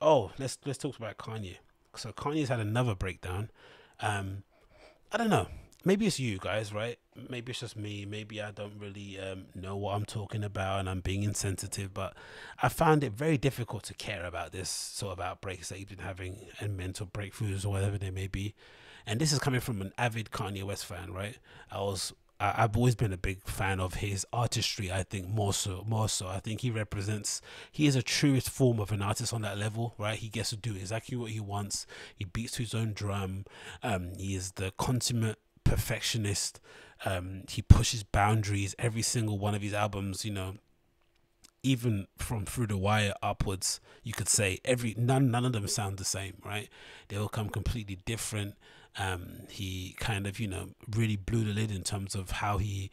Oh, let's let's talk about Kanye. So Kanye's had another breakdown. Um, I don't know. Maybe it's you guys, right? Maybe it's just me. Maybe I don't really um, know what I'm talking about and I'm being insensitive. But I found it very difficult to care about this sort of outbreaks that you've been having and mental breakthroughs or whatever they may be. And this is coming from an avid Kanye West fan, right? I was I, have always been a big fan of his artistry. I think more so, more so. I think he represents. He is a truest form of an artist on that level, right? He gets to do exactly what he wants. He beats to his own drum. Um, he is the consummate perfectionist. Um, he pushes boundaries. Every single one of his albums, you know, even from through the wire upwards, you could say every none none of them sound the same, right? They all come completely different. Um, he kind of, you know, really blew the lid in terms of how he,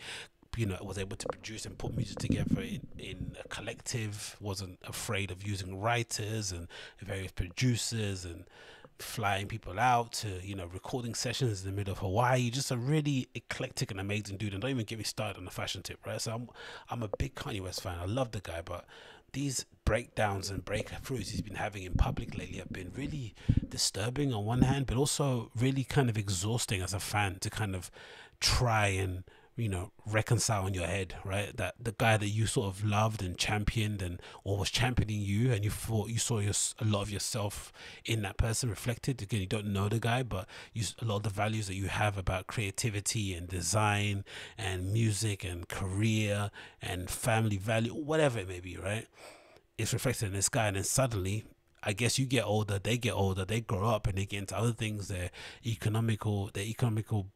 you know, was able to produce and put music together in, in a collective, wasn't afraid of using writers and various producers and flying people out to, you know, recording sessions in the middle of Hawaii. Just a really eclectic and amazing dude. And don't even get me started on the fashion tip, right? So I'm I'm a big Kanye West fan. I love the guy, but these breakdowns and breakthroughs he's been having in public lately have been really disturbing on one hand, but also really kind of exhausting as a fan to kind of try and you know reconcile in your head right? That the guy that you sort of loved and championed and or was championing you and you thought you saw your, a lot of yourself in that person reflected. Again you don't know the guy but you a lot of the values that you have about creativity and design and music and career and family value whatever it may be right it's reflected in the sky and then suddenly I guess you get older, they get older, they grow up and they get into other things, their economical their economical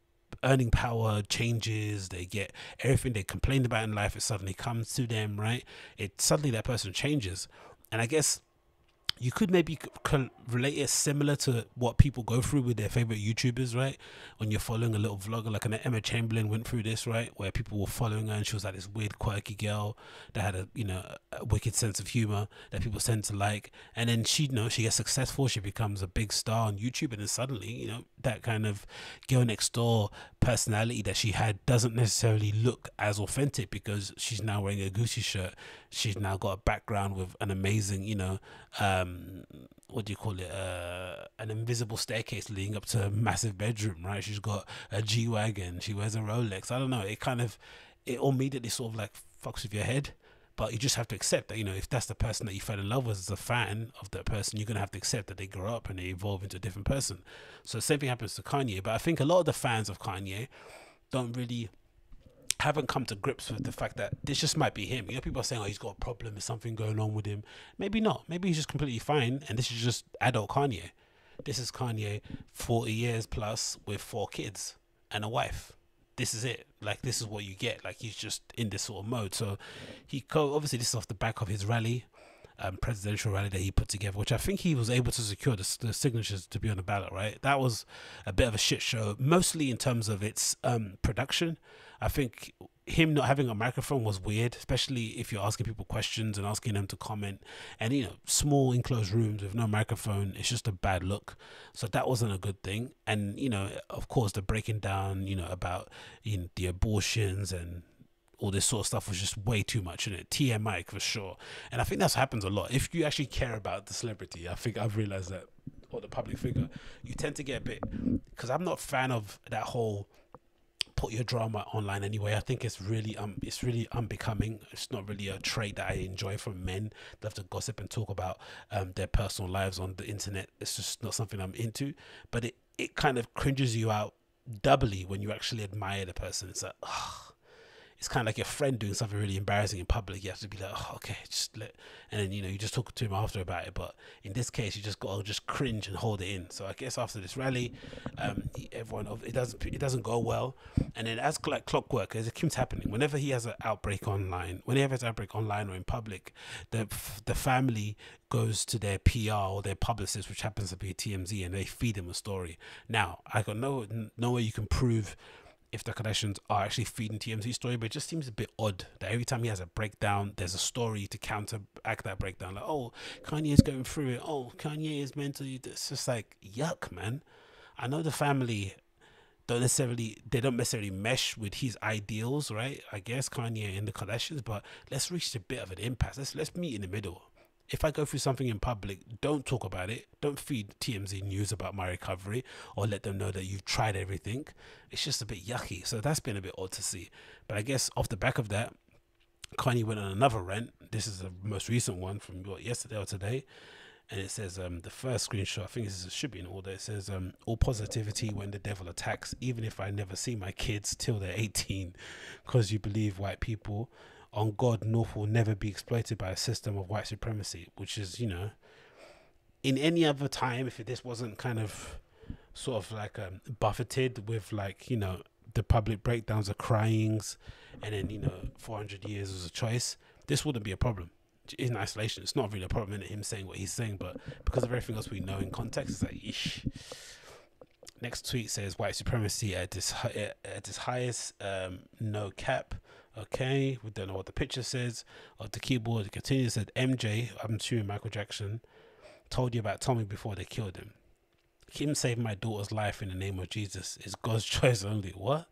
earning power changes they get everything they complained about in life it suddenly comes to them right? It suddenly that person changes. And i guess you could maybe relate it similar to what people go through with their favorite YouTubers, right? When you're following a little vlogger, like an Emma Chamberlain went through this, right? Where people were following her and she was like this weird, quirky girl that had a, you know, a wicked sense of humor that people tend to like. And then she, you know, she gets successful, she becomes a big star on YouTube, and then suddenly, you know, that kind of girl next door personality that she had doesn't necessarily look as authentic because she's now wearing a Gucci shirt. She's now got a background with an amazing, you know, um, what do you call it? Uh, an invisible staircase leading up to a massive bedroom, right? She's got a G wagon. She wears a Rolex. I don't know. It kind of, it immediately sort of like fucks with your head. But you just have to accept that, you know, if that's the person that you fell in love with as a fan of that person, you're going to have to accept that they grow up and they evolve into a different person. So the same thing happens to Kanye. But I think a lot of the fans of Kanye don't really haven't come to grips with the fact that this just might be him. You know, people are saying, "Oh, he's got a problem. There's something going on with him." Maybe not. Maybe he's just completely fine, and this is just adult Kanye. This is Kanye, forty years plus with four kids and a wife. This is it. Like this is what you get. Like he's just in this sort of mode. So he co- obviously this is off the back of his rally, um, presidential rally that he put together, which I think he was able to secure the, the, signatures to be on the ballot. Right, that was a bit of a shit show, mostly in terms of its um, production. I think him not having a microphone was weird, especially if you're asking people questions and asking them to comment. And you know, small enclosed rooms with no microphone, it's just a bad look. So that wasn't a good thing. And you know, of course, the breaking down, you know, about you know, the abortions and all this sort of stuff was just way too much in it. TMI for sure. And I think that's happens a lot. If you actually care about the celebrity, I think I've realized that, or the public figure, you tend to get a bit because I'm not fan of that whole put your drama online anyway. I think it's really um it's really unbecoming. It's not really a trait that I enjoy from men. They have to gossip and talk about um their personal lives on the internet. It's just not something I'm into. But it it kind of cringes you out doubly when you actually admire the person. It's like, oh, it's kind of like your friend doing something really embarrassing in public. You have to be like, oh, okay, just let, and then you know you just talk to him after about it. But in this case, you just got to just cringe and hold it in. So I guess after this rally, um, everyone it doesn't it doesn't go well, and then as like clockwork, as it keeps happening, whenever he has an outbreak online, whenever it's outbreak online or in public, the the family goes to their PR or their publicist, which happens to be TMZ, and they feed him a story. Now I got no no way you can prove if the Kardashians are actually feeding TMZ story, but it just seems a bit odd that every time he has a breakdown, there's a story to counteract that breakdown. Like, oh, Kanye is going through it. Oh, Kanye is mentally. It's just like yuck, man. I know the family don't necessarily they don't necessarily mesh with his ideals, right? I guess Kanye and the Kardashians, but let's reach a bit of an impasse. Let's let's meet in the middle. If I go through something in public, don't talk about it. Don't feed TMZ news about my recovery or let them know that you've tried everything. It's just a bit yucky. So that's been a bit odd to see. But I guess off the back of that, Kanye went on another rant. This is the most recent one from what yesterday or today. And it says um, the first screenshot, I think this is, should be in order. It says um, all positivity when the devil attacks, even if I never see my kids till they're 18, because you believe white people on God, North will never be exploited by a system of white supremacy, which is, you know, in any other time, if this wasn't kind of sort of like um, buffeted with like, you know, the public breakdowns of cryings and then, you know, 400 years was a choice, this wouldn't be a problem. In isolation, it's not really a problem in him saying what he's saying, but because of everything else we know in context, it's like, ish. Next tweet says white supremacy at its, at its highest, um, no cap Okay, we don't know what the picture says. Of the keyboard, it continues said MJ, I'm assuming Michael Jackson, told you about Tommy before they killed him. Kim saved my daughter's life in the name of Jesus. It's God's choice only. What?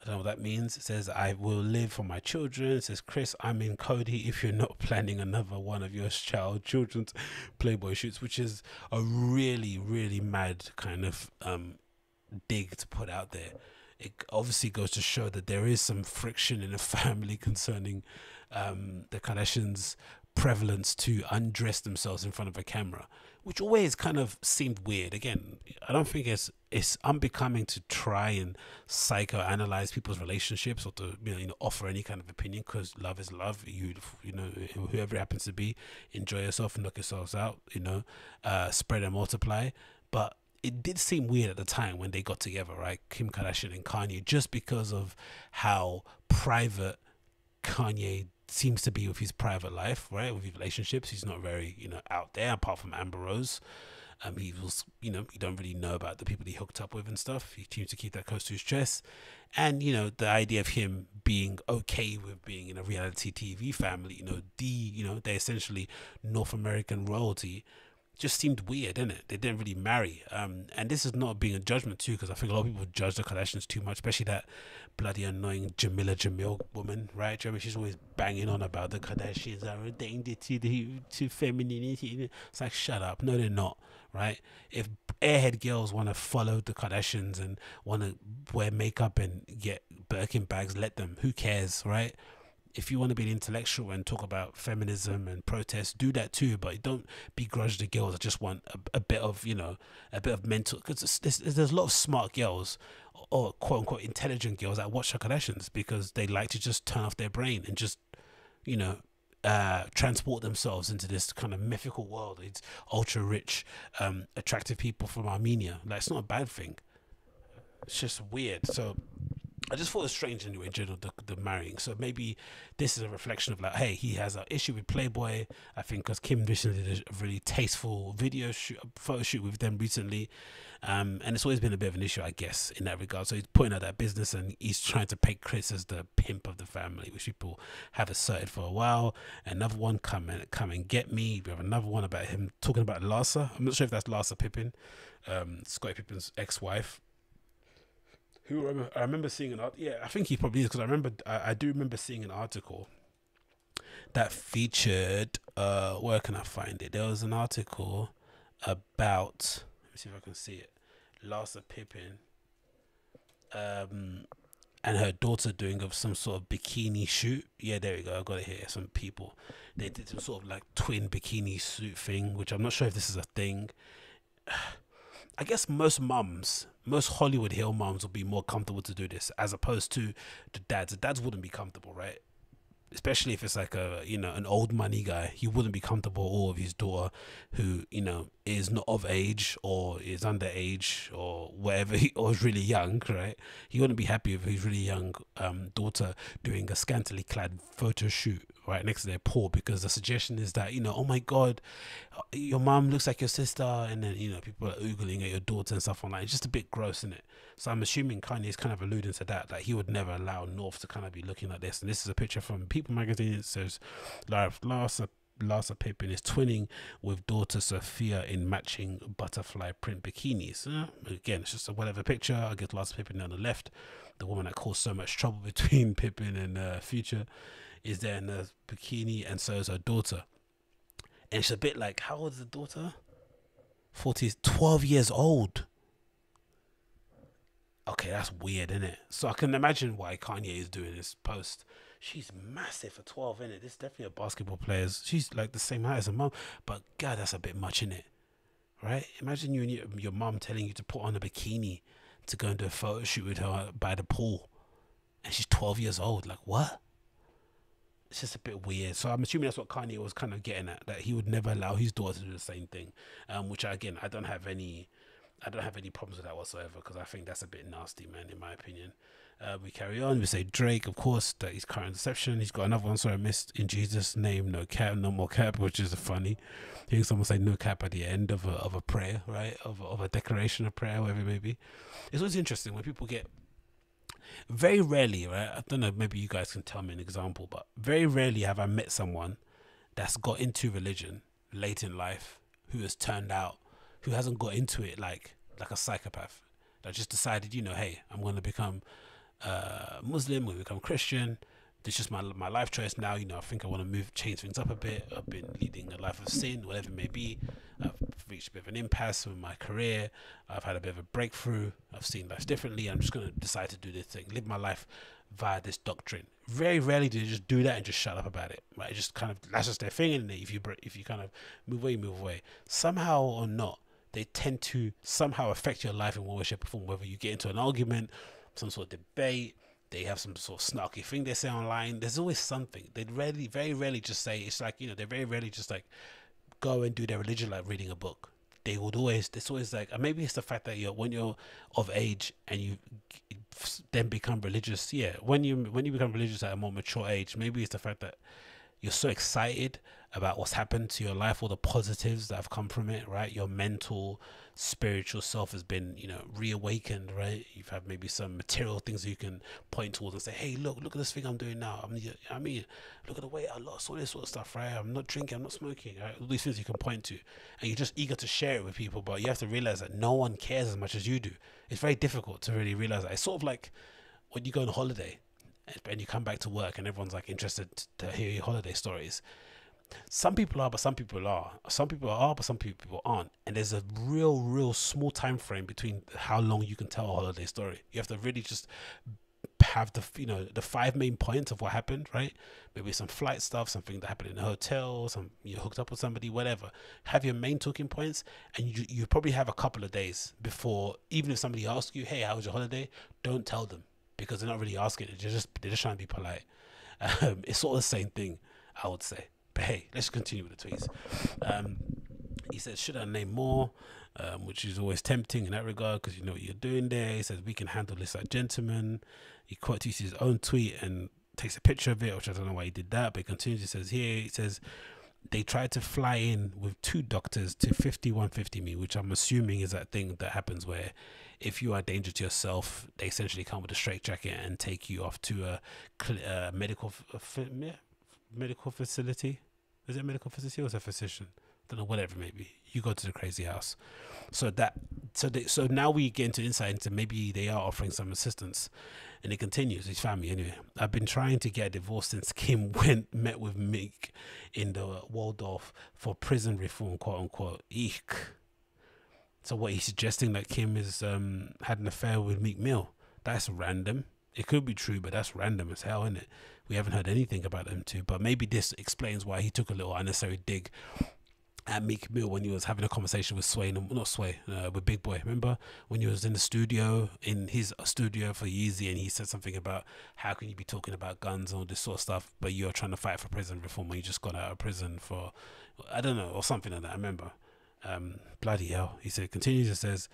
I don't know what that means. It says, I will live for my children. It says, Kris, I'm in Cody if you're not planning another one of your child children's Playboy shoots, which is a really, really mad kind of um, dig to put out there it obviously goes to show that there is some friction in a family concerning um, the Kardashians' prevalence to undress themselves in front of a camera, which always kind of seemed weird. Again, I don't think it's it's unbecoming to try and psychoanalyze people's relationships or to you know, you know offer any kind of opinion because love is love. You you know whoever happens to be, enjoy yourself and knock yourselves out. You know, uh, spread and multiply. But it did seem weird at the time when they got together, right? Kim Kardashian and Kanye, just because of how private Kanye seems to be with his private life, right? With his relationships, he's not very, you know, out there apart from Amber Rose. Um, he was, you know, you don't really know about the people he hooked up with and stuff. He seems to keep that close to his chest. And, you know, the idea of him being okay with being in a reality TV family, you know, the, you know, they're essentially North American royalty just seemed weird, didn't it? They didn't really marry. Um, and this is not being a judgment too, because I think a lot of people judge the Kardashians too much, especially that bloody annoying Jamila Jamil woman, right? Mean, she's always banging on about the Kardashians are a danger to the to femininity. It's like shut up. No, they're not, right? If airhead girls want to follow the Kardashians and want to wear makeup and get Birkin bags, let them. Who cares, right? If you want to be an intellectual and talk about feminism and protest, do that too. But don't begrudge the girls I just want a, a bit of, you know, a bit of mental. Because there's, there's a lot of smart girls or quote unquote intelligent girls that watch the Kardashians because they like to just turn off their brain and just, you know, uh, transport themselves into this kind of mythical world. It's ultra rich, um, attractive people from Armenia. Like, it's not a bad thing. It's just weird. So I just thought it was strange anyway in general the, the marrying. So maybe this is a reflection of like, hey, he has an issue with Playboy. I think because Kim recently did a really tasteful video shoot, photo shoot with them recently, um, and it's always been a bit of an issue, I guess, in that regard. So he's putting out that business and he's trying to paint Kris as the pimp of the family, which people have asserted for a while. Another one come and come and get me. We have another one about him talking about Larsa. I'm not sure if that's Larsa Pippen, um, Scottie Pippen's ex-wife who I remember seeing an art. Yeah, I think he probably is because I remember I, I, do remember seeing an article that featured. Uh, where can I find it? There was an article about. Let me see if I can see it. Larsa Pippen. Um, and her daughter doing of some sort of bikini shoot. Yeah, there we go. I got it here. Some people they did some sort of like twin bikini suit thing, which I'm not sure if this is a thing. I guess most mums most Hollywood hill moms will be more comfortable to do this as opposed to the dads. The dads wouldn't be comfortable, right? Especially if it's like a you know an old money guy, he wouldn't be comfortable all of his daughter, who you know is not of age or is underage or whatever, he, or is really young, right? He wouldn't be happy with his really young um, daughter doing a scantily clad photo shoot right next to their paw because the suggestion is that you know oh my god your mom looks like your sister and then you know people are oogling at your daughter and stuff online. It's just a bit gross isn't it so i'm assuming kanye is kind of alluding to that that he would never allow north to kind of be looking like this. And this is a picture from people magazine. It says larsa Larsa Pippen is twinning with daughter Sophia in matching butterfly print bikinis. Uh, again, it's just a whatever picture. I get Larsa Pippen on the left, the woman that caused so much trouble between Pippen and uh, Future is there in a bikini, and so is her daughter. And it's a bit like, how old is the daughter? 40, 12 years old. Okay, that's weird, isn't it? So I can imagine why Kanye is doing this post. She's massive for 12, isn't it? This is definitely a basketball player. She's like the same height as her mom. But God, that's a bit much, isn't it? Right? Imagine you and your, your mom telling you to put on a bikini to go and do a photo shoot with her by the pool. And she's 12 years old. Like, what? It's just a bit weird. So I'm assuming that's what Kanye was kind of getting at, that he would never allow his daughter to do the same thing. Um, which, again, I don't have any I don't have any problems with that whatsoever because I think that's a bit nasty, man, in my opinion. Uh, we carry on. We say Drake, of course, that he's current deception. He's got another one, sorry, I missed in Jesus' name, no cap, no more cap, which is funny. Hearing someone say no cap at the end of a, of a prayer, right? Of a, of a declaration of prayer, whatever it may be. It's always interesting when people get very rarely, right? I don't know, maybe you guys can tell me an example, but very rarely have I met someone that's got into religion late in life who has turned out who hasn't got into it like like a psychopath that just decided, you know, hey, I'm going to become uh, Muslim, to become Christian. This is just my my life choice now. You know, I think I want to move, change things up a bit. I've been leading a life of sin, whatever it may be. I've reached a bit of an impasse with my career. I've had a bit of a breakthrough. I've seen life differently. I'm just going to decide to do this thing, live my life via this doctrine. Very rarely do they just do that and just shut up about it. Right? It just kind of that's just their thing, and if you if you kind of move away, move away. Somehow or not, they tend to somehow affect your life in one way, shape, or form. Whether you get into an argument, some sort of debate, they have some sort of snarky thing they say online. There's always something. They rarely, very rarely just say it's like you know they very rarely just like go and do their religion like reading a book. They would always. It's always like maybe it's the fact that you're when you're of age and you then become religious. Yeah, when you when you become religious at a more mature age, maybe it's the fact that you're so excited about what's happened to your life, all the positives that have come from it, right? Your mental, spiritual self has been, you know, reawakened, right? You've had maybe some material things you can point towards and say, hey, look, look at this thing I'm doing now. I mean, I mean, look at the way I lost all this sort of stuff, right? I'm not drinking, I'm not smoking, right? All these things you can point to. And you're just eager to share it with people, but you have to realize that no one cares as much as you do. It's very difficult to really realize that. It's sort of like when you go on holiday and you come back to work and everyone's like interested to hear your holiday stories some people are but some people are. Some people are but some people aren't. And there's a real real small time frame between how long you can tell a holiday story. You have to really just have the you know the five main points of what happened right? Maybe some flight stuff something that happened in a hotel some you hooked up with somebody whatever. Have your main talking points and you you probably have a couple of days before even if somebody asks you hey how was your holiday? Don't tell them because they're not really asking they're just they're just trying to be polite. Um, it's sort of the same thing i would say but hey, let's continue with the tweets. Um, he says, should I name more? Um, which is always tempting in that regard because you know what you're doing there. He says, we can handle this like gentlemen. He quotes his own tweet and takes a picture of it, which I don't know why he did that, but he continues. He says, here, he says, they tried to fly in with two doctors to 5150 me, which I'm assuming is that thing that happens where if you are a danger to yourself, they essentially come with a straitjacket and take you off to a, a medical medical facility. Is it a medical facility or is it a physician? Don't know, whatever maybe. You go to the crazy house. So that so they, so now we get into insight into maybe they are offering some assistance. And it continues, his family anyway. I've been trying to get a divorce since Kim went met with Meek in the Waldorf for prison reform, quote unquote. Eek. So what he's suggesting that Kim has um, had an affair with Meek Mill. That's random. It could be true, but that's random as hell, isn't it? We haven't heard anything about them two, but maybe this explains why he took a little unnecessary dig at Meek Mill when he was having a conversation with Sway, not Sway, uh, with Big Boy. Remember when he was in the studio, in his studio for Yeezy, and he said something about how can you be talking about guns and all this sort of stuff, but you're trying to fight for prison reform when you just got out of prison for, I don't know, or something like that. I remember. Um, bloody hell. He said, continues and says,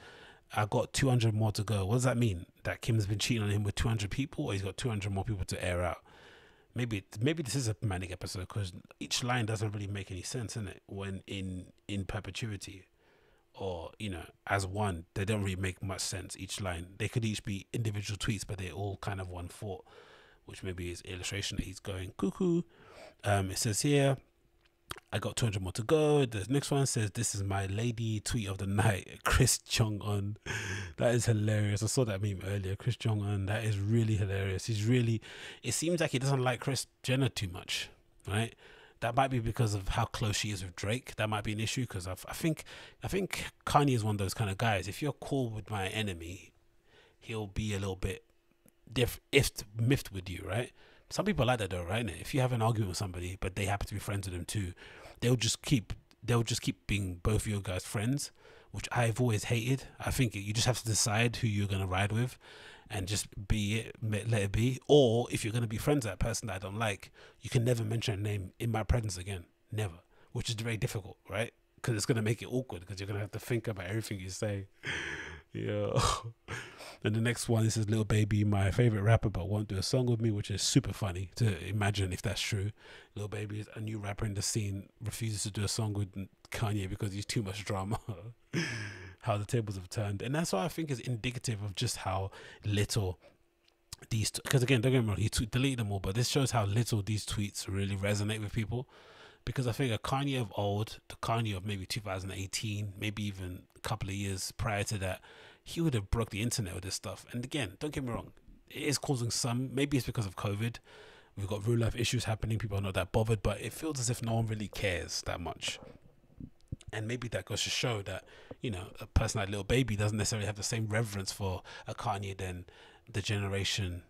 I got 200 more to go. What does that mean? That Kim's been cheating on him with 200 people, or he's got 200 more people to air out? maybe maybe this is a manic episode because each line doesn't really make any sense in it when in in perpetuity or you know as one they don't really make much sense each line they could each be individual tweets but they're all kind of one thought which maybe is illustration that he's going cuckoo um it says here I got 200 more to go. The next one says, This is my lady tweet of the night, Kris Jong Un. That is hilarious. I saw that meme earlier. Kris Jong Un. That is really hilarious. He's really, it seems like he doesn't like Kris Jenner too much, right? that might be because of how close she is with Drake. That might be an issue because I think I think Kanye is one of those kind of guys. If you're cool with my enemy, he'll be a little bit diff if miffed with you, right? Some people like that though, right? If you have an argument with somebody, but they happen to be friends with them too, they'll just keep they'll just keep being both of your guys friends, which I've always hated. I think you just have to decide who you're gonna ride with, and just be it, let it be. Or if you're gonna be friends with that person that I don't like, you can never mention a name in my presence again, never, which is very difficult, right? Because it's gonna make it awkward because you're gonna have to think about everything you say. yeah. And the next one, this is Lil Baby, my favorite rapper, but won't do a song with me, which is super funny to imagine if that's true. Little Baby is a new rapper in the scene, refuses to do a song with Kanye because he's too much drama. how the tables have turned, and that's what I think is indicative of just how little these. Because again, don't get me wrong, he t- deleted them all, but this shows how little these tweets really resonate with people. Because I think a Kanye of old, the Kanye of maybe 2018, maybe even a couple of years prior to that, he would have broke the internet with this stuff. And again, don't get me wrong, it is causing some. Maybe it's because of COVID. We've got real life issues happening. People are not that bothered, but it feels as if no one really cares that much. And maybe that goes to show that you know a person like little Baby doesn't necessarily have the same reverence for a Kanye than the generation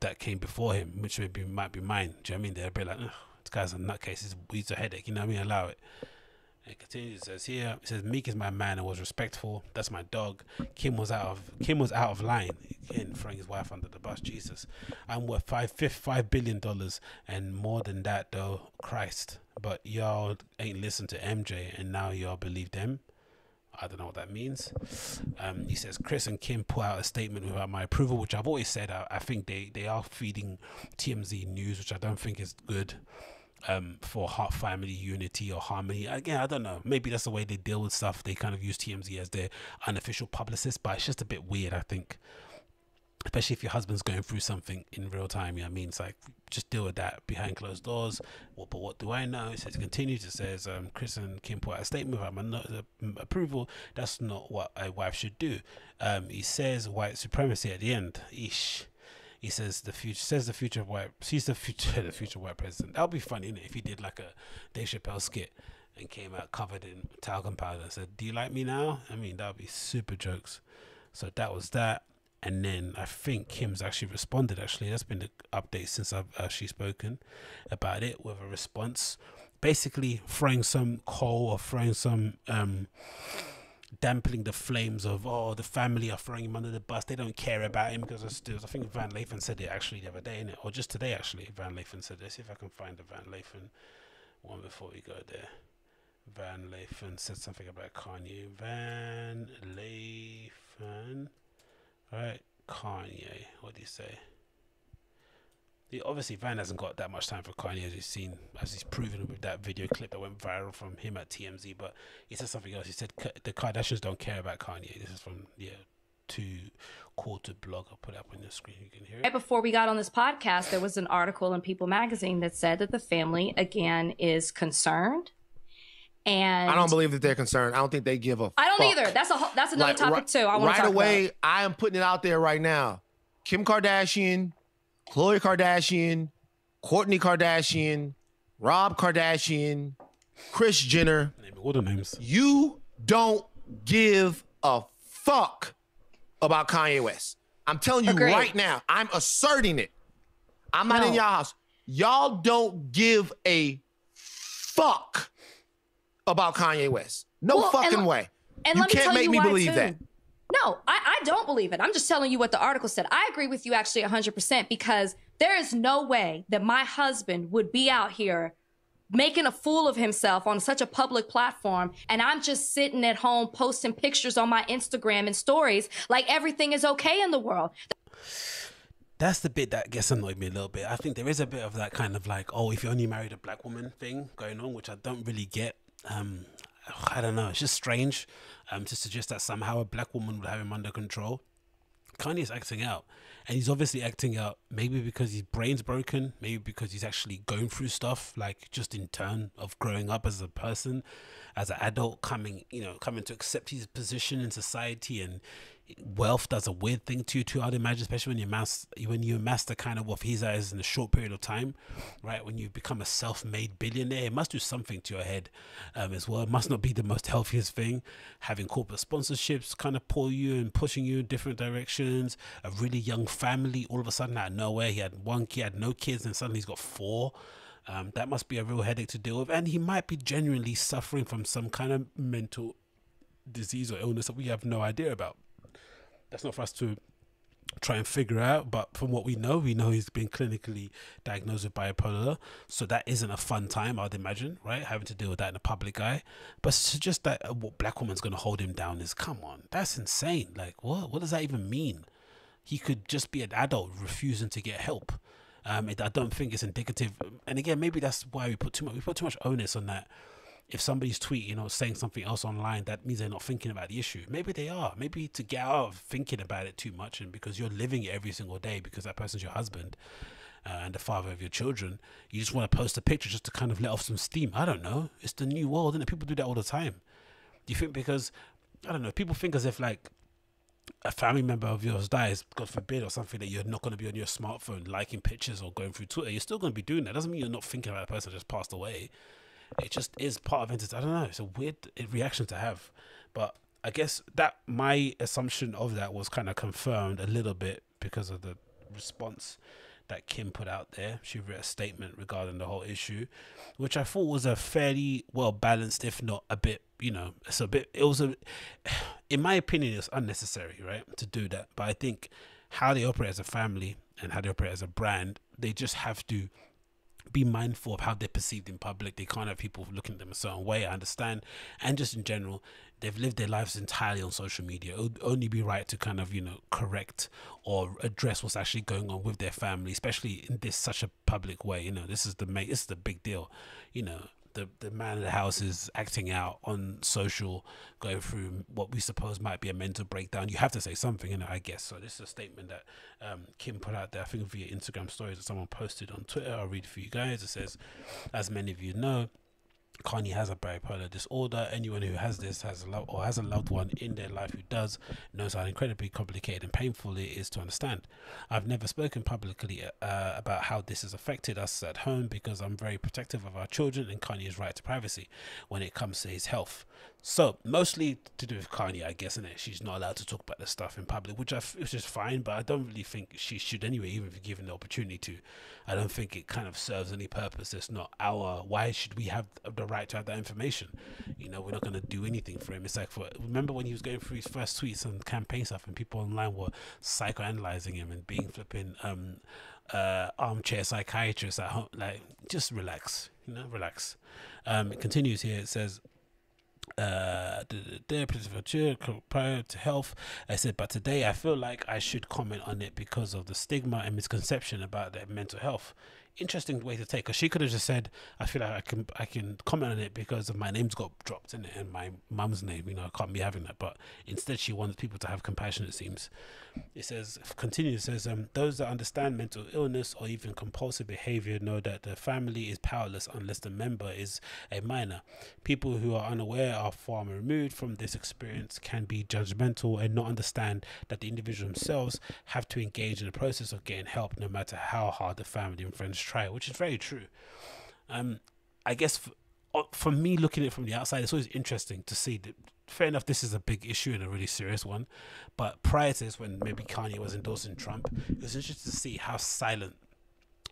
that came before him, which maybe might be mine. Do you know I mean? They're a bit like, this guy's a nutcase. He's a headache. You know what I mean? Allow it. It continues. It says here. It says Meek is my man and was respectful. That's my dog. Kim was out of Kim was out of line. Again, throwing his wife under the bus. Jesus, I'm worth five fifth five billion dollars and more than that though. Christ, but y'all ain't listened to MJ and now y'all believe them. I don't know what that means. Um, he says Kris and Kim put out a statement without my approval, which I've always said I, I think they they are feeding TMZ news, which I don't think is good um, for heart family unity or harmony. Again, I don't know. Maybe that's the way they deal with stuff. They kind of use TMZ as their unofficial publicist, but it's just a bit weird, I think. Especially if your husband's going through something in real time, you know what I mean? It's like, just deal with that behind closed doors. Well, but what do I know? It says, continues, it says, um, Kris and Kim put out a statement without my no- uh, approval. That's not what a wife should do. Um, he says white supremacy at the end. Ish he says the future says the future of white sees the future the future white president. That would be funny if he did like a Dave Chappelle skit and came out covered in talcum powder and said, "Do you like me now?" I mean, that would be super jokes. So that was that, and then I think Kim's actually responded. Actually, that's been the update since I've actually spoken about it with a response, basically throwing some coal or throwing some um dampening the flames of oh the family are throwing him under the bus. They don't care about him because I think Van Lathan said it actually the other day in it or just today actually Van Lathan said this if I can find the Van Lathan one before we go there. Van Lathan said something about Kanye. Van Lathan right Kanye what do you say obviously Van hasn't got that much time for Kanye as he's seen as he's proven with that video clip that went viral from him at TMZ. But he said something else. He said the Kardashians don't care about Kanye. This is from yeah two quarter blog. I'll put it up on the screen. You can hear it. Right before we got on this podcast, there was an article in People Magazine that said that the family again is concerned. And I don't believe that they're concerned. I don't think they give a. I don't fuck. either. That's a that's another Like, topic right, too. I want right to talk away. about. I am putting it out there right now. Kim Kardashian, Khloe Kardashian, Kourtney Kardashian, Rob Kardashian, Kris Jenner. Name all the names. You don't give a fuck about Kanye West. I'm telling you Agreed. right now. I'm asserting it. I'm not in No. y'all house. Y'all don't give a fuck about Kanye West. No Well, fucking l- way. And you let me can't tell make you me why, believe too. that. No, I, I don't believe it. I'm just telling you what the article said. I agree with you actually 100% because there is no way that my husband would be out here making a fool of himself on such a public platform and I'm just sitting at home posting pictures on my Instagram and stories like everything is okay in the world. That's the bit that gets annoyed me a little bit. I think there is a bit of that kind of like, oh, if you only married a black woman thing going on, which I don't really get. Um, I don't know. It's just strange um, to suggest that somehow a black woman would have him under control. Kanye's acting out, and he's obviously acting out maybe because his brain's broken, maybe because he's actually going through stuff, like just in turn of growing up as a person, as an adult, coming, you know, coming to accept his position in society, and wealth does a weird thing to you too. I'd imagine, especially when you amass when you amass the kind of wealth he's has in a short period of time, right? When you become a self-made billionaire, it must do something to your head um, as well. It must not be the most healthiest thing. Having corporate sponsorships kind of pull you and pushing you in different directions. A really young family, all of a sudden out of nowhere, he had one kid, had no kids, and suddenly he's got four. Um, that must be a real headache to deal with, and he might be genuinely suffering from some kind of mental disease or illness that we have no idea about that's not for us to try and figure out but from what we know we know he's been clinically diagnosed with bipolar so that isn't a fun time i'd imagine right? Having to deal with that in a public eye. But to just that a black woman's going to hold him down is come on that's insane. Like what what does that even mean? He could just be an adult refusing to get help. Um, I don't think it's indicative, and again, maybe that's why we put too much. We put too much onus on that if somebody's tweeting or saying something else online, that means they're not thinking about the issue. Maybe they are. Maybe to get out of thinking about it too much, and because you're living it every single day, because that person's your husband uh, and the father of your children, you just want to post a picture just to kind of let off some steam. I don't know. It's the new world, and people do that all the time. Do you think because I don't know? People think as if like a family member of yours dies, God forbid, or something that you're not going to be on your smartphone liking pictures or going through Twitter. You're still going to be doing that. Doesn't mean you're not thinking about the person that just passed away it just is part of entertainment. I don't know. It's a weird reaction to have, but I guess that my assumption of that was kind of confirmed a little bit because of the response that Kim put out there. She wrote a statement regarding the whole issue, which I thought was a fairly well balanced, if not a bit, you know, it's a bit. It was a, in my opinion, it's unnecessary, right, to do that. But I think how they operate as a family and how they operate as a brand, they just have to be mindful of how they're perceived in public. They can't have people looking at them a certain way. I understand, and just in general, they've lived their lives entirely on social media. It would only be right to kind of you know correct or address what's actually going on with their family, especially in this such a public way. You know, this is the main, this is the big deal. You know, the the man in the house is acting out on social, going through what we suppose might be a mental breakdown. You have to say something, you know. I guess so. This is a statement that um, Kim put out there. I think via Instagram stories that someone posted on Twitter. I'll read for you guys. It says, as many of you know. Kanye has a bipolar disorder. Anyone who has this has a love or has a loved one in their life who does knows how incredibly complicated and painful it is to understand. I've never spoken publicly uh, about how this has affected us at home because I'm very protective of our children and Kanye's right to privacy when it comes to his health. So mostly to do with Kanye, I guess, and? She's not allowed to talk about this stuff in public, which I which is fine, but I don't really think she should anyway, even if given the opportunity to. I don't think it kind of serves any purpose. It's not our. Why should we have the right to have that information? You know, we're not going to do anything for him. It's like for remember when he was going through his first tweets and campaign stuff, and people online were psychoanalyzing him and being flipping um, uh, armchair psychiatrists at home. Like, just relax. You know, relax. Um, it continues here. It says uh the prior to health i said but today i feel like i should comment on it because of the stigma and misconception about their mental health interesting way to take because she could have just said i feel like i can i can comment on it because of my name's got dropped in it and my mum's name you know i can't be having that. But instead she wants people to have compassion it seems it says continues it says um, those that understand mental illness or even compulsive behavior know that the family is powerless unless the member is a minor. People who are unaware are far removed from this experience can be judgmental and not understand that the individual themselves have to engage in the process of getting help no matter how hard the family and friends try which is very true um i guess for, for me looking at it from the outside it's always interesting to see that fair enough, this is a big issue and a really serious one. But prior to this, when maybe Kanye was endorsing Trump, it was interesting to see how silent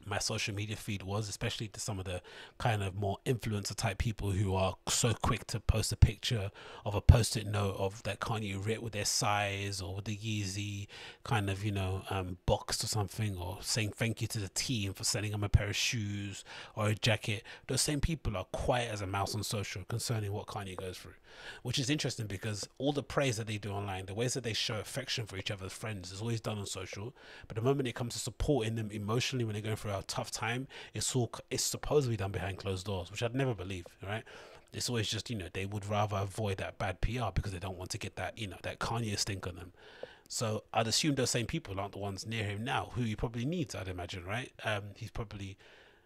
my social media feed was, especially to some of the kind of more influencer type people who are so quick to post a picture of a post-it note of that Kanye writ with their size or with the Yeezy kind of, you know, um, box or something, or saying thank you to the team for sending them a pair of shoes or a jacket. Those same people are quiet as a mouse on social concerning what Kanye goes through, which is interesting because all the praise that they do online, the ways that they show affection for each other's friends is always done on social. But the moment it comes to supporting them emotionally when they're going through through a tough time, it's all it's supposed to be done behind closed doors, which I'd never believe. Right? It's always just you know they would rather avoid that bad PR because they don't want to get that you know that Kanye stink on them. So I'd assume those same people aren't the ones near him now, who he probably needs. I'd imagine, right? Um, he's probably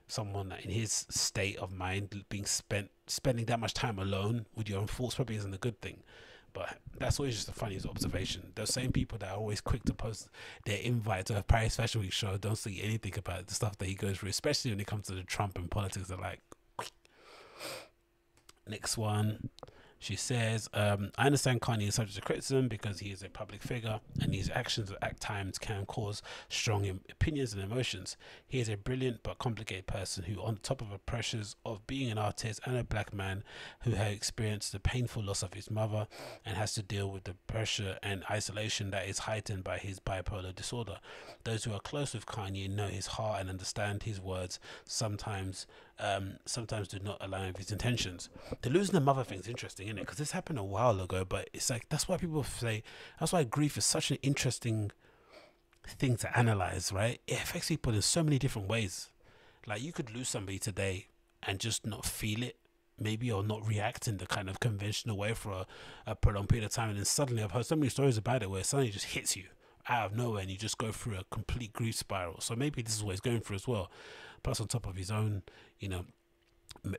someone that in his state of mind being spent spending that much time alone with your own thoughts probably isn't a good thing But that's always just the funniest observation. Those same people that are always quick to post their invite to a Paris Fashion Week show don't see anything about the stuff that he goes through, especially when it comes to the Trump and politics. They're like, next one. She says, um, I understand Kanye is subject to criticism because he is a public figure and his actions at times can cause strong opinions and emotions. He is a brilliant but complicated person who, on top of the pressures of being an artist and a black man who has experienced the painful loss of his mother and has to deal with the pressure and isolation that is heightened by his bipolar disorder. Those who are close with Kanye know his heart and understand his words sometimes um, sometimes do not align with his intentions. The losing the mother thing is interesting, isn't it? Because this happened a while ago, but it's like that's why people say that's why grief is such an interesting thing to analyze, right? It affects people in so many different ways. Like you could lose somebody today and just not feel it, maybe, or not react in the kind of conventional way for a, a prolonged period of time, and then suddenly I've heard so many stories about it where it suddenly just hits you out of nowhere and you just go through a complete grief spiral. So maybe this is what he's going through as well. Plus, on top of his own, you know,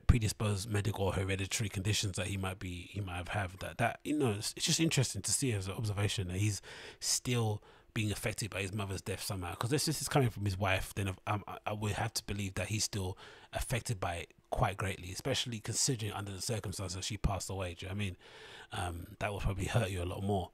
predisposed medical or hereditary conditions that he might be he might have have that that you know it's, it's just interesting to see as an observation that he's still being affected by his mother's death somehow. Because this, this is coming from his wife then um, I would have to believe that he's still affected by it quite greatly especially considering under the circumstances she passed away do you know I mean? Um, that will probably hurt you a lot more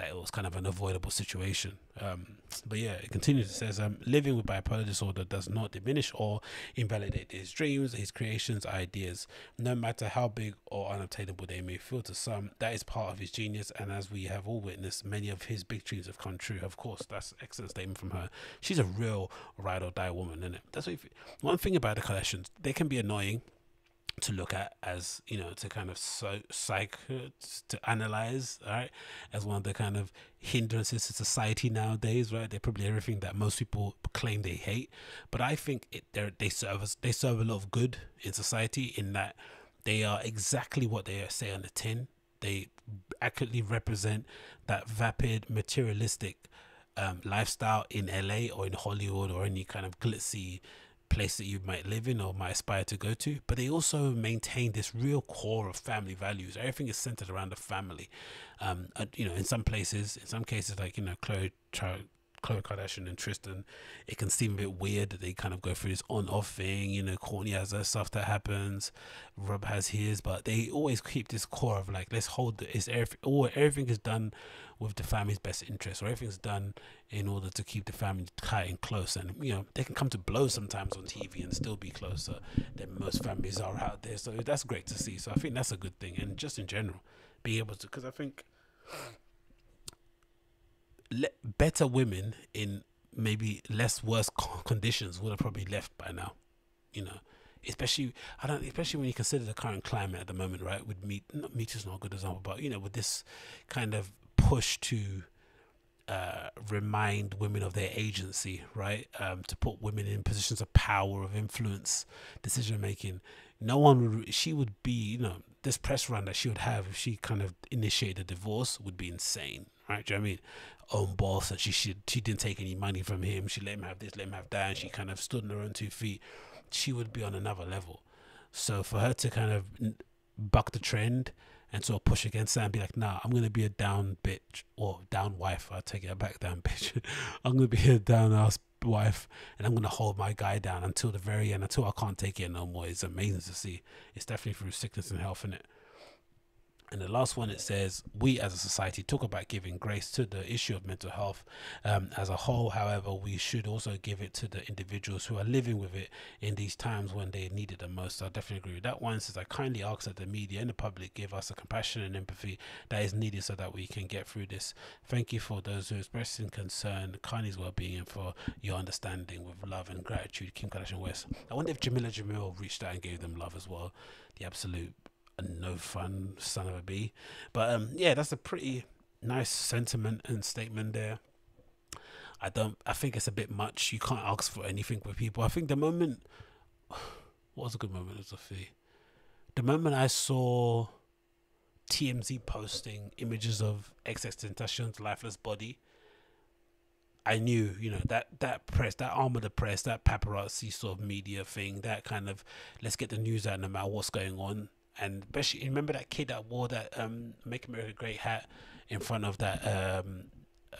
that it was kind of an avoidable situation. Um, but yeah, it continues. It says, um, living with bipolar disorder does not diminish or invalidate his dreams, his creations, ideas, no matter how big or unobtainable they may feel to some. That is part of his genius, and as we have all witnessed, many of his big dreams have come true. Of course, that's excellent statement from her. She's a real ride or die woman, isn't it? That's what one thing about the collections. They can be annoying to look at as you know to kind of so psych to analyze right as one of the kind of hindrances to society nowadays right? They're probably everything that most people claim they hate. But i think it they serve they serve a lot of good in society in that they are exactly what they say on the tin. They accurately represent that vapid materialistic um, lifestyle in la or in hollywood or any kind of glitzy place that you might live in or might aspire to go to, but they also maintain this real core of family values. Everything is centered around the family. Um, you know, in some places, in some cases, like you know, Khloe, Khloe Kardashian and Tristan, it can seem a bit weird that they kind of go through this on-off thing. You know, Kourtney has her stuff that happens, Rob has his, but they always keep this core of like, let's hold the, it's everything. Or oh, everything is done with the family's best interest, or everything's done in order to keep the family tight and close. And you know, they can come to blows sometimes on TV and still be closer than most families are out there. So that's great to see. So I think that's a good thing, and just in general, be able to, because I think le- better women in maybe less worse conditions would have probably left by now. You know, especially I don't, especially when you consider the current climate at the moment, right? With meat, not meat is not a good example, but you know, with this kind of push to uh, remind women of their agency, right? Um, to put women in positions of power, of influence, decision making. No one would, she would be, you know, this press run that she would have if she kind of initiated a divorce would be insane, right? Do you know I mean? Own boss, and she should, she didn't take any money from him. She let him have this, let him have that, and she kind of stood on her own two feet. She would be on another level. So for her to kind of buck the trend and sort of push against that and be like, nah, I'm gonna be a down bitch or down wife. I'll take it back, down bitch. I'm gonna be a down ass wife and I'm gonna hold my guy down until the very end, until I can't take it no more. It's amazing to see. It's definitely through sickness and health in it. And the last one it says, we as a society talk about giving grace to the issue of mental health um, as a whole. However, we should also give it to the individuals who are living with it in these times when they need it the most. So I definitely agree with that one. Says I kindly ask that the media and the public give us the compassion and empathy that is needed so that we can get through this. Thank you for those who expressing concern, Kanye's well-being, and for your understanding with love and gratitude, Kim Kardashian West. I wonder if Jamila Jamil reached out and gave them love as well. The absolute no fun son of a bee. But um, yeah, that's a pretty nice sentiment and statement there. I don't. I think it's a bit much. You can't ask for anything with people. I think the moment. What was a good moment, Sophie? The moment I saw TMZ posting images of XXXTentacion's lifeless body, I knew, you know, that that press, that arm of the press, that paparazzi sort of media thing, that kind of let's get the news out no matter what's going on and especially remember that kid that wore that um, "Make America Great" hat in front of that um,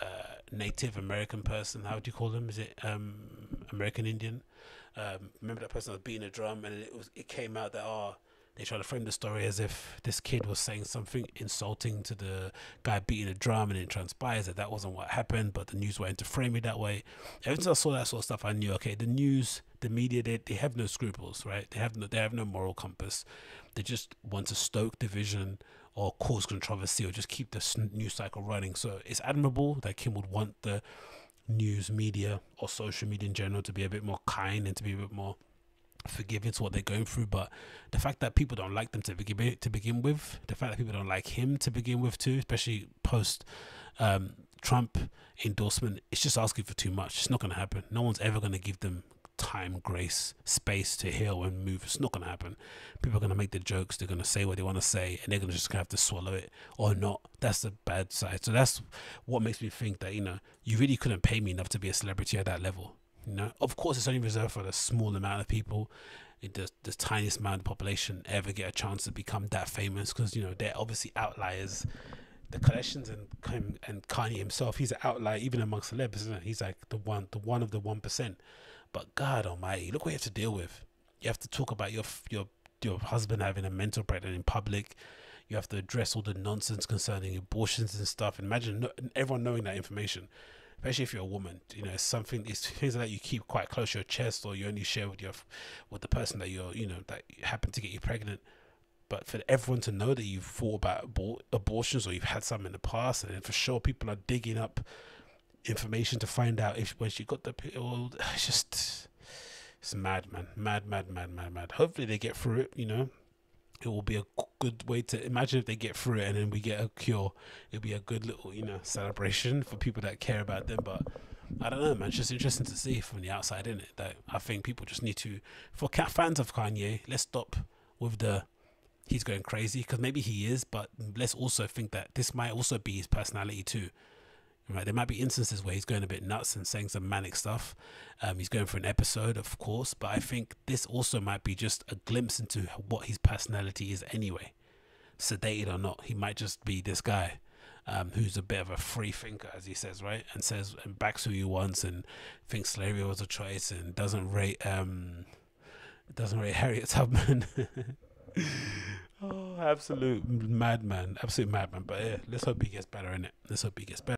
uh, Native American person. How do you call them? Is it um, American Indian? Um, remember that person was beating a drum, and it was it came out that oh they tried to frame the story as if this kid was saying something insulting to the guy beating a drum, and it transpires that that wasn't what happened, but the news went to frame it that way. Ever since I saw that sort of stuff, I knew okay, the news, the media, they, they have no scruples, right? They have no they have no moral compass. They just want to stoke division or cause controversy or just keep the news cycle running. So it's admirable that Kim would want the news media or social media in general to be a bit more kind and to be a bit more forgiving to what they're going through. But the fact that people don't like them to begin to begin with, the fact that people don't like him to begin with too, especially post um, Trump endorsement, it's just asking for too much. It's not going to happen. No one's ever going to give them time, grace, space to heal and move. It's not going to happen. People are going to make the jokes. They're going to say what they want to say, and they're going to just have to swallow it or not. That's the bad side. So that's what makes me think that you know you really couldn't pay me enough to be a celebrity at that level. You know, of course, it's only reserved for a small amount of people. It does the tiniest amount of the population ever get a chance to become that famous because you know they're obviously outliers. The collections and and Kanye himself, he's an outlier even amongst celebs, isn't? He's like the one, the one of the one percent. But God Almighty, look what you have to deal with. You have to talk about your your your husband having a mental breakdown in public. You have to address all the nonsense concerning abortions and stuff. Imagine everyone knowing that information, especially if you're a woman. You know, something it's things that you keep quite close to your chest, or you only share with your with the person that you're, you know, that happen to get you pregnant. But for everyone to know that you've thought about abor- abortions or you've had some in the past, and for sure people are digging up information to find out if when she got the pill. It's just it's mad, man, mad, mad, mad, mad, mad. Hopefully they get through it. You know, it will be a good way to imagine if they get through it and then we get a cure. It'll be a good little you know celebration for people that care about them. But I don't know, man. It's just interesting to see from the outside, in it? That I think people just need to, for cat fans of Kanye, let's stop with the he's going crazy because maybe he is, but let's also think that this might also be his personality too. Right, there might be instances where he's going a bit nuts and saying some manic stuff. Um, he's going for an episode, of course, but I think this also might be just a glimpse into what his personality is anyway. Sedated or not, he might just be this guy um, who's a bit of a free thinker, as he says, right? And says and backs who he wants and thinks slavery was a choice and doesn't rate um, doesn't rate Harriet Tubman. oh, absolute madman, absolute madman. But yeah, let's hope he gets better in it. Let's hope he gets better.